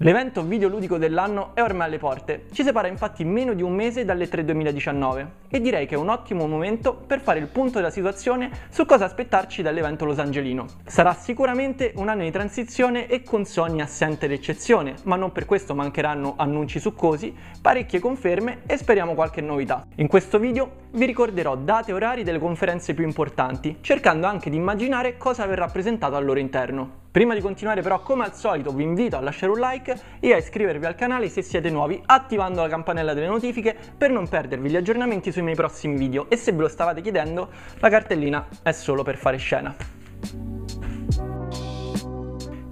L'evento videoludico dell'anno è ormai alle porte, ci separa infatti meno di un mese dalle 3 2019 e direi che è un ottimo momento per fare il punto della situazione su cosa aspettarci dall'evento Los Angelino. Sarà sicuramente un anno di transizione e con Sony assente d'eccezione, ma non per questo mancheranno annunci succosi, parecchie conferme e speriamo qualche novità. In questo video vi ricorderò date e orari delle conferenze più importanti, cercando anche di immaginare cosa verrà presentato al loro interno. Prima di continuare però come al solito vi invito a lasciare un like e a iscrivervi al canale se siete nuovi attivando la campanella delle notifiche per non perdervi gli aggiornamenti sui miei prossimi video e se ve lo stavate chiedendo la cartellina è solo per fare scena.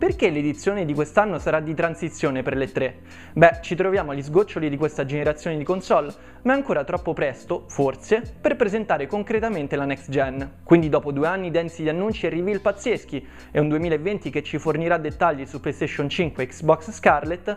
Perché l'edizione di quest'anno sarà di transizione per le tre? Beh, ci troviamo agli sgoccioli di questa generazione di console, ma è ancora troppo presto, forse, per presentare concretamente la next gen. Quindi dopo due anni densi di annunci e reveal pazzeschi e un 2020 che ci fornirà dettagli su PlayStation 5 e Xbox Scarlet,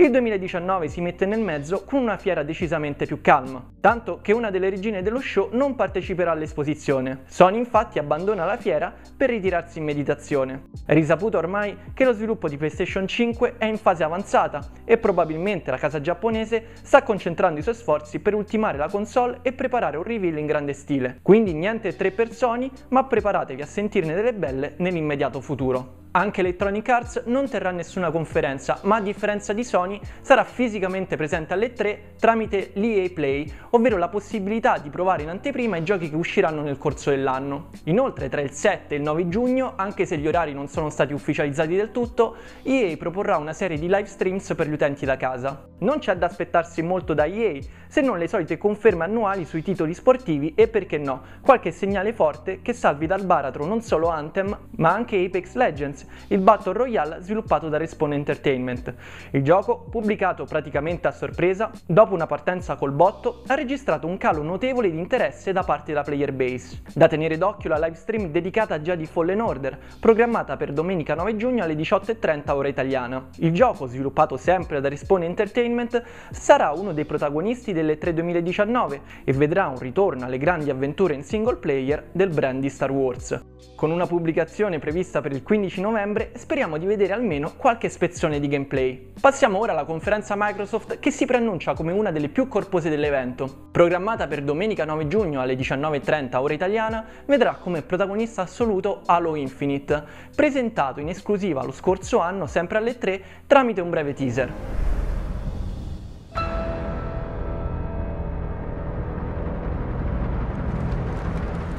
il 2019 si mette nel mezzo con una fiera decisamente più calma, tanto che una delle regine dello show non parteciperà all'esposizione. Sony infatti abbandona la fiera per ritirarsi in meditazione. È risaputo ormai che lo sviluppo di PlayStation 5 è in fase avanzata e probabilmente la casa giapponese sta concentrando i suoi sforzi per ultimare la console e preparare un reveal in grande stile. Quindi niente tre per Sony, ma preparatevi a sentirne delle belle nell'immediato futuro. Anche Electronic Arts non terrà nessuna conferenza, ma a differenza di Sony sarà fisicamente presente alle 3 tramite l'EA Play, ovvero la possibilità di provare in anteprima i giochi che usciranno nel corso dell'anno. Inoltre tra il 7 e il 9 giugno, anche se gli orari non sono stati ufficializzati del tutto, EA proporrà una serie di live streams per gli utenti da casa. Non c'è da aspettarsi molto da EA, se non le solite conferme annuali sui titoli sportivi e perché no, qualche segnale forte che salvi dal baratro non solo Anthem, ma anche Apex Legends il Battle Royale sviluppato da Respawn Entertainment. Il gioco, pubblicato praticamente a sorpresa, dopo una partenza col botto, ha registrato un calo notevole di interesse da parte della player base. Da tenere d'occhio la live stream dedicata già di Fallen Order, programmata per domenica 9 giugno alle 18.30 ora italiana. Il gioco, sviluppato sempre da Respawn Entertainment, sarà uno dei protagonisti delle 3 2019 e vedrà un ritorno alle grandi avventure in single player del brand di Star Wars. Con una pubblicazione prevista per il 15 novembre speriamo di vedere almeno qualche spezzone di gameplay. Passiamo ora alla conferenza Microsoft che si preannuncia come una delle più corpose dell'evento. Programmata per domenica 9 giugno alle 19.30 ora italiana, vedrà come protagonista assoluto Halo Infinite, presentato in esclusiva lo scorso anno sempre alle 3 tramite un breve teaser.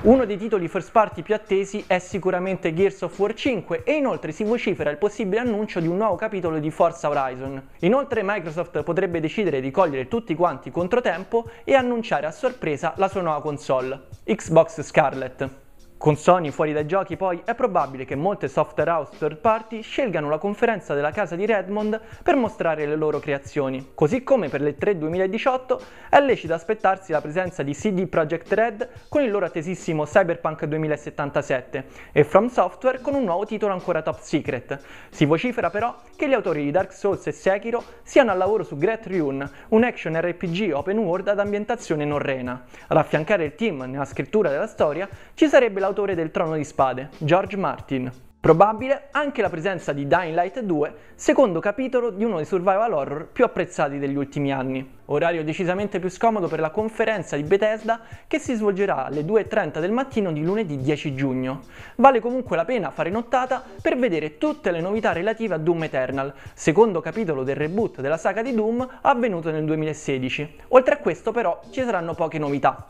Uno dei titoli first party più attesi è sicuramente Gears of War 5 e inoltre si vocifera il possibile annuncio di un nuovo capitolo di Forza Horizon. Inoltre Microsoft potrebbe decidere di cogliere tutti quanti controtempo e annunciare a sorpresa la sua nuova console, Xbox Scarlet. Con Sony fuori dai giochi poi è probabile che molte software house third party scelgano la conferenza della casa di Redmond per mostrare le loro creazioni. Così come per le 3 2018 è lecito aspettarsi la presenza di CD Projekt Red con il loro attesissimo Cyberpunk 2077 e From Software con un nuovo titolo ancora top secret. Si vocifera però che gli autori di Dark Souls e Sekiro siano al lavoro su Gret Rune, un action RPG open world ad ambientazione norrena. Ad affiancare il team nella scrittura della storia ci sarebbe la l'autore del Trono di Spade, George Martin. Probabile anche la presenza di Dying Light 2, secondo capitolo di uno dei survival horror più apprezzati degli ultimi anni. Orario decisamente più scomodo per la conferenza di Bethesda che si svolgerà alle 2.30 del mattino di lunedì 10 giugno. Vale comunque la pena fare nottata per vedere tutte le novità relative a Doom Eternal, secondo capitolo del reboot della saga di Doom avvenuto nel 2016. Oltre a questo però ci saranno poche novità.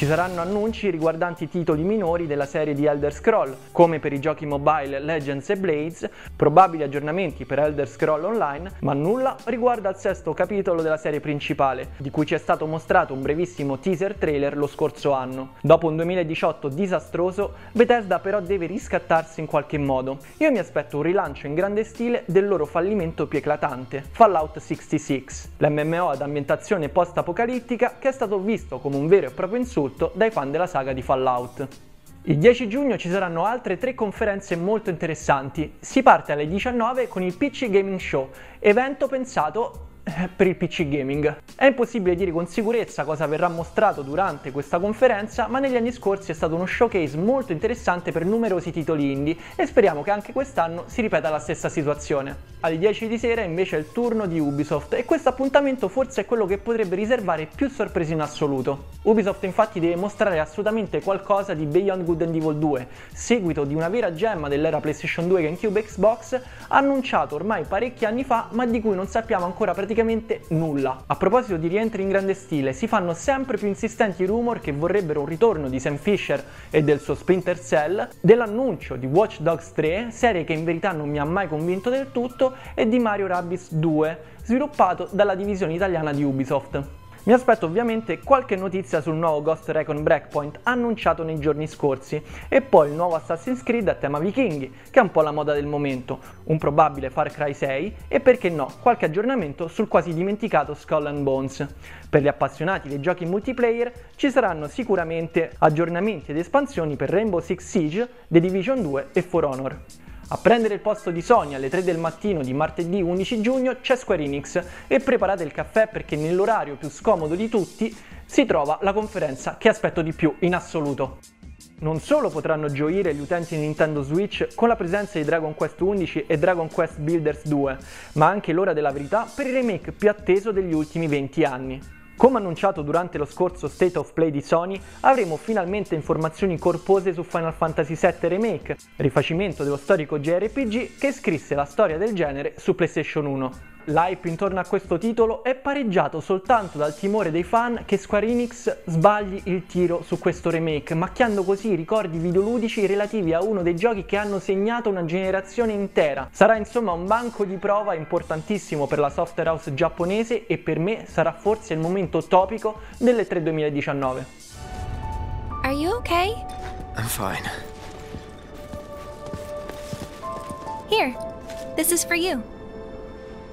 Ci saranno annunci riguardanti titoli minori della serie di Elder Scroll, come per i giochi mobile Legends e Blades, probabili aggiornamenti per Elder Scroll Online, ma nulla riguarda il sesto capitolo della serie principale, di cui ci è stato mostrato un brevissimo teaser trailer lo scorso anno. Dopo un 2018 disastroso, Bethesda però deve riscattarsi in qualche modo. Io mi aspetto un rilancio in grande stile del loro fallimento più eclatante, Fallout 66, l'MMO ad ambientazione post-apocalittica che è stato visto come un vero e proprio insulto soprattutto dai fan della saga di Fallout. Il 10 giugno ci saranno altre tre conferenze molto interessanti. Si parte alle 19 con il PC Gaming Show, evento pensato eh, per il PC gaming. È impossibile dire con sicurezza cosa verrà mostrato durante questa conferenza, ma negli anni scorsi è stato uno showcase molto interessante per numerosi titoli indie e speriamo che anche quest'anno si ripeta la stessa situazione. Alle 10 di sera invece è il turno di Ubisoft e questo appuntamento forse è quello che potrebbe riservare più sorprese in assoluto. Ubisoft infatti deve mostrare assolutamente qualcosa di Beyond Good and Evil 2, seguito di una vera gemma dell'era PlayStation 2 GameCube Xbox, annunciato ormai parecchi anni fa ma di cui non sappiamo ancora praticamente nulla. A proposito di rientri in grande stile, si fanno sempre più insistenti rumor che vorrebbero un ritorno di Sam Fisher e del suo Splinter Cell, dell'annuncio di Watch Dogs 3, serie che in verità non mi ha mai convinto del tutto, e di Mario Rabbids 2, sviluppato dalla divisione italiana di Ubisoft. Mi aspetto ovviamente qualche notizia sul nuovo Ghost Recon Breakpoint annunciato nei giorni scorsi e poi il nuovo Assassin's Creed a tema vichinghi, che è un po' la moda del momento, un probabile Far Cry 6 e perché no, qualche aggiornamento sul quasi dimenticato Skull and Bones. Per gli appassionati dei giochi multiplayer ci saranno sicuramente aggiornamenti ed espansioni per Rainbow Six Siege, The Division 2 e For Honor. A prendere il posto di Sony alle 3 del mattino di martedì 11 giugno c'è Square Enix e preparate il caffè perché nell'orario più scomodo di tutti si trova la conferenza che aspetto di più in assoluto. Non solo potranno gioire gli utenti Nintendo Switch con la presenza di Dragon Quest 11 e Dragon Quest Builders 2, ma anche l'ora della verità per il remake più atteso degli ultimi 20 anni. Come annunciato durante lo scorso State of Play di Sony, avremo finalmente informazioni corpose su Final Fantasy VII Remake, rifacimento dello storico JRPG che scrisse la storia del genere su PlayStation 1. L'hype intorno a questo titolo è pareggiato soltanto dal timore dei fan che Square Enix sbagli il tiro su questo remake, macchiando così i ricordi videoludici relativi a uno dei giochi che hanno segnato una generazione intera. Sarà insomma un banco di prova importantissimo per la software house giapponese e per me sarà forse il momento topico delle 3 2019. Are you okay? I'm fine. Here, this is for you.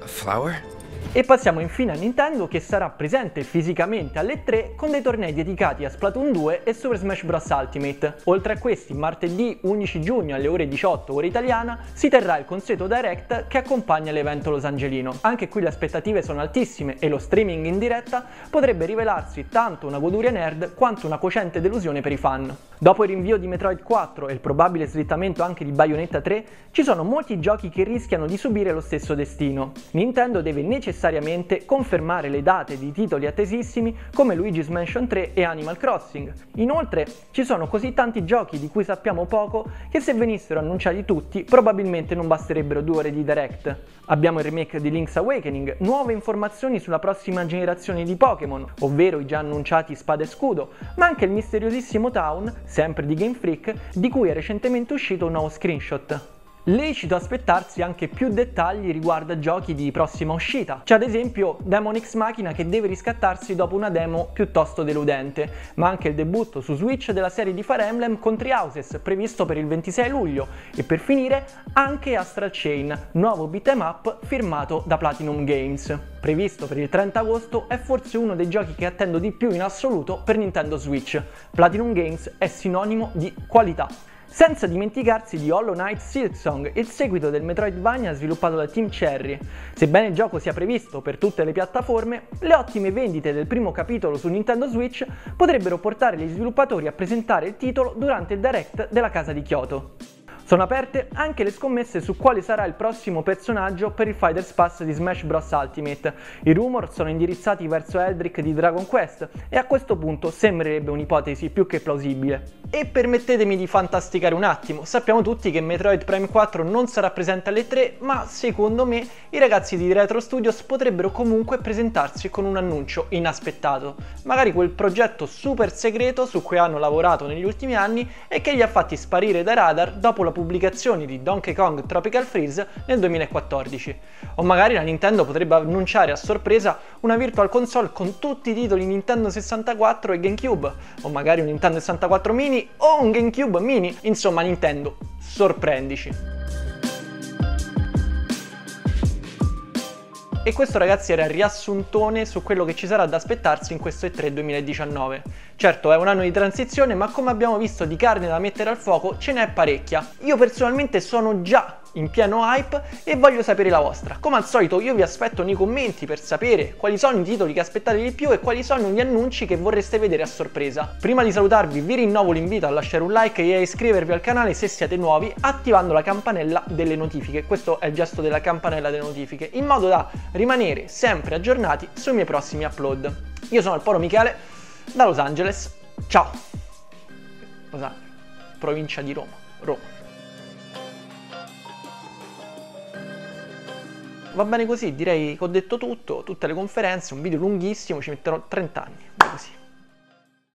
A flower? E passiamo infine a Nintendo che sarà presente fisicamente alle 3 con dei tornei dedicati a Splatoon 2 e Super Smash Bros. Ultimate. Oltre a questi, martedì 11 giugno alle ore 18 ora italiana si terrà il consueto direct che accompagna l'evento Los Angelino. Anche qui le aspettative sono altissime e lo streaming in diretta potrebbe rivelarsi tanto una goduria nerd quanto una cocente delusione per i fan. Dopo il rinvio di Metroid 4 e il probabile slittamento anche di Bayonetta 3, ci sono molti giochi che rischiano di subire lo stesso destino. Nintendo deve necessariamente necessariamente confermare le date di titoli attesissimi come Luigi's Mansion 3 e Animal Crossing. Inoltre ci sono così tanti giochi di cui sappiamo poco che se venissero annunciati tutti probabilmente non basterebbero due ore di direct. Abbiamo il remake di Link's Awakening, nuove informazioni sulla prossima generazione di Pokémon, ovvero i già annunciati Spada e Scudo, ma anche il misteriosissimo Town, sempre di Game Freak, di cui è recentemente uscito un nuovo screenshot. Lecito aspettarsi anche più dettagli riguardo a giochi di prossima uscita. C'è ad esempio Demon X Machina che deve riscattarsi dopo una demo piuttosto deludente, ma anche il debutto su Switch della serie di Fire Emblem con Houses previsto per il 26 luglio e per finire anche Astral Chain, nuovo beat'em up firmato da Platinum Games. Previsto per il 30 agosto è forse uno dei giochi che attendo di più in assoluto per Nintendo Switch. Platinum Games è sinonimo di qualità. Senza dimenticarsi di Hollow Knight Silksong, il seguito del Metroidvania sviluppato da Team Cherry. Sebbene il gioco sia previsto per tutte le piattaforme, le ottime vendite del primo capitolo su Nintendo Switch potrebbero portare gli sviluppatori a presentare il titolo durante il direct della casa di Kyoto. Sono aperte anche le scommesse su quale sarà il prossimo personaggio per il Fighters Pass di Smash Bros. Ultimate. I rumor sono indirizzati verso Eldrick di Dragon Quest e a questo punto sembrerebbe un'ipotesi più che plausibile. E permettetemi di fantasticare un attimo, sappiamo tutti che Metroid Prime 4 non sarà presente alle 3, ma secondo me i ragazzi di Retro Studios potrebbero comunque presentarsi con un annuncio inaspettato, magari quel progetto super segreto su cui hanno lavorato negli ultimi anni e che li ha fatti sparire da radar dopo la pubblicazione di Donkey Kong Tropical Freeze nel 2014. O magari la Nintendo potrebbe annunciare a sorpresa una Virtual Console con tutti i titoli Nintendo 64 e GameCube, o magari un Nintendo 64 mini mini o un GameCube mini, insomma Nintendo, sorprendici. E questo ragazzi era il riassuntone su quello che ci sarà da aspettarsi in questo E3 2019. Certo è un anno di transizione ma come abbiamo visto di carne da mettere al fuoco ce n'è parecchia. Io personalmente sono già in pieno hype e voglio sapere la vostra. Come al solito io vi aspetto nei commenti per sapere quali sono i titoli che aspettate di più e quali sono gli annunci che vorreste vedere a sorpresa. Prima di salutarvi vi rinnovo l'invito a lasciare un like e a iscrivervi al canale se siete nuovi attivando la campanella delle notifiche. Questo è il gesto della campanella delle notifiche in modo da rimanere sempre aggiornati sui miei prossimi upload. Io sono il Poro Michele da Los Angeles. Ciao! Los Angeles, provincia di Roma. Roma. Va bene così, direi che ho detto tutto, tutte le conferenze, un video lunghissimo, ci metterò 30 anni, così.